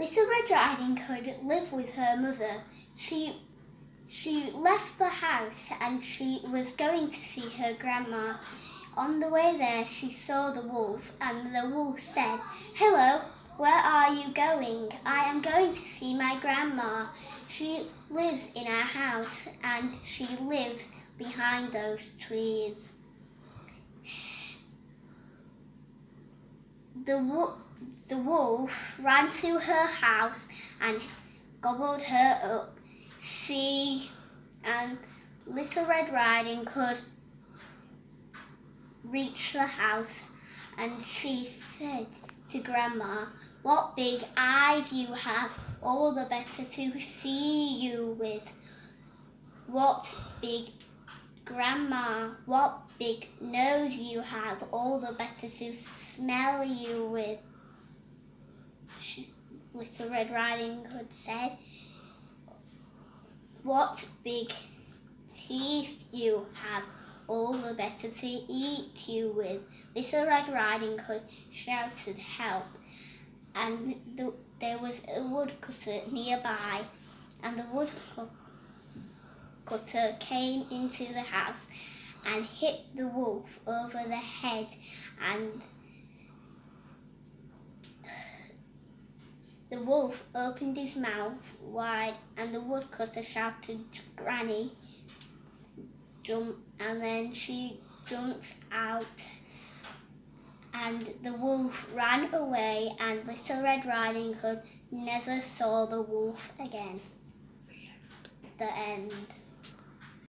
Little Red Riding Hood lived with her mother. She she left the house and she was going to see her grandma. On the way there, she saw the wolf, and the wolf said, Hello, where are you going? I am going to see my grandma. She lives in our house, and she lives behind those trees. The, wo- the wolf ran to her house and gobbled her up. She and Little Red Riding Hood reached the house and she said to Grandma, What big eyes you have, all the better to see you with. What big Grandma, what big nose you have, all the better to smell you with. Little Red Riding Hood said, What big teeth you have, all the better to eat you with. Little Red Riding Hood shouted help, and the, there was a woodcutter nearby, and the woodcutter came into the house and hit the wolf over the head and the wolf opened his mouth wide and the woodcutter shouted granny jump and then she jumped out and the wolf ran away and little red riding hood never saw the wolf again. The end